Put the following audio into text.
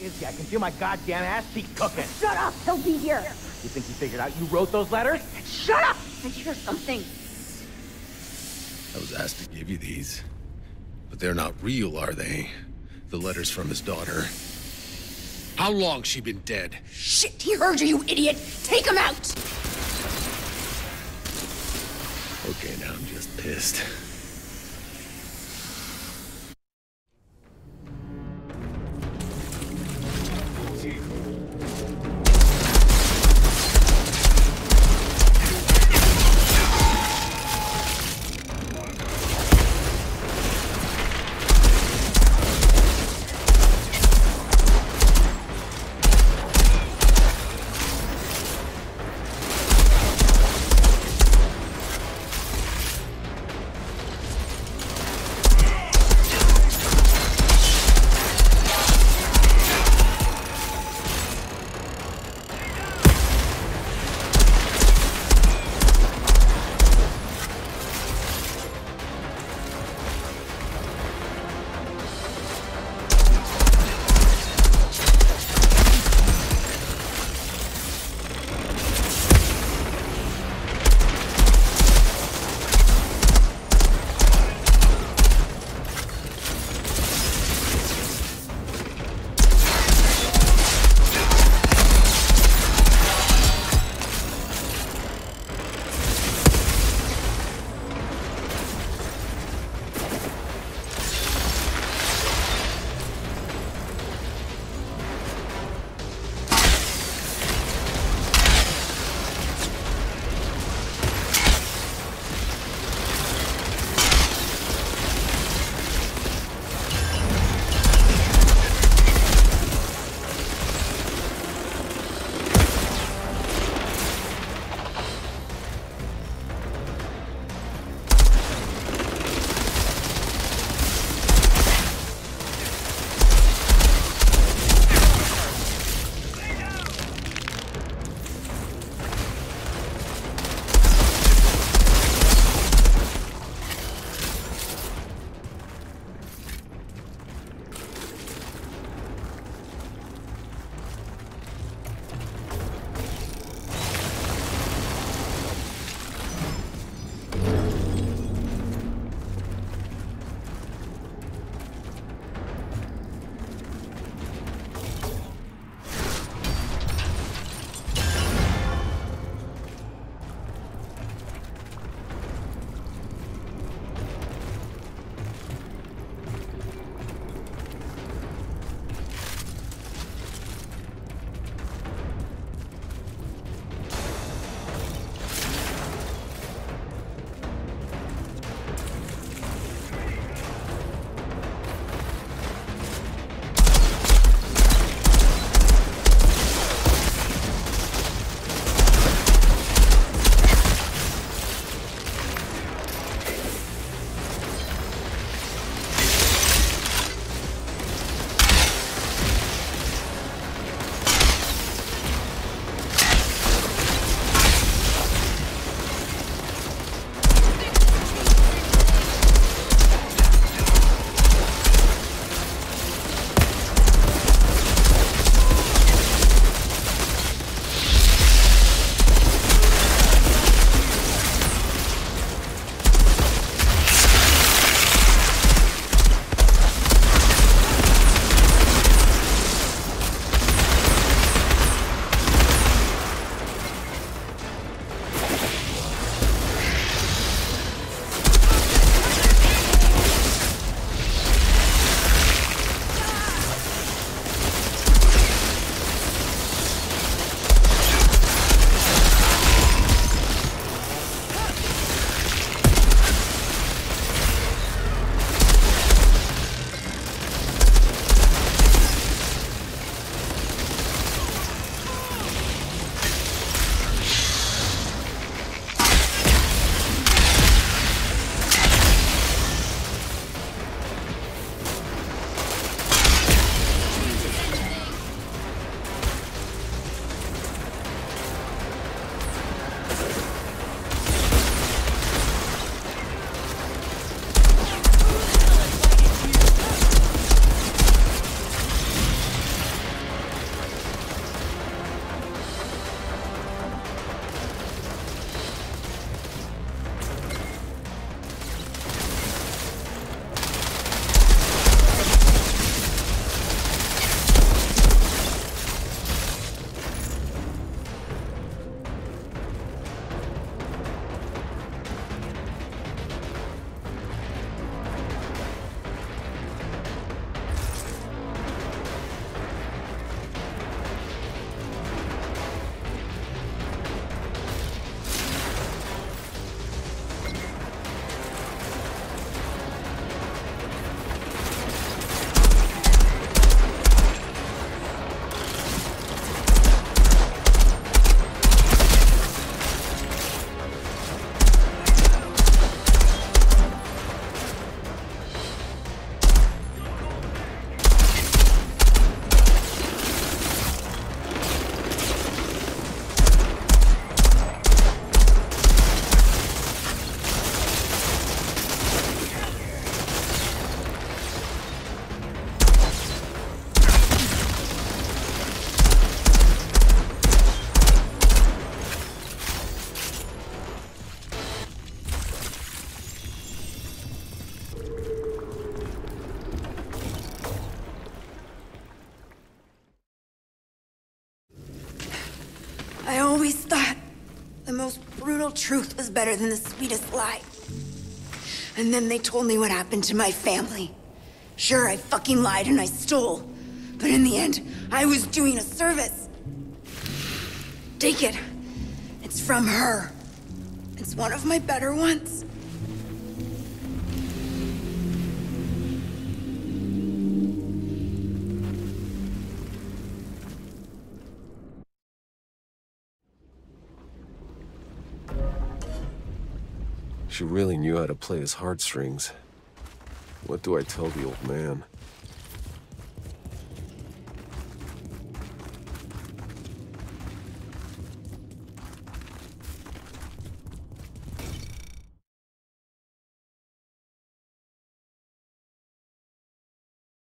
Is he? I can feel my goddamn ass cheek cooking. Shut up! He'll be here! You think you figured out you wrote those letters? Shut up! I hear something. I was asked to give you these. But they're not real, are they? The letters from his daughter. How long she been dead? Shit, he heard you, you idiot! Take him out! Okay, now I'm just pissed. Most brutal truth was better than the sweetest lie. And then they told me what happened to my family. Sure, I fucking lied and I stole. But in the end, I was doing a service. Take it. It's from her. It's one of my better ones. She really knew how to play his heartstrings. What do I tell the old man?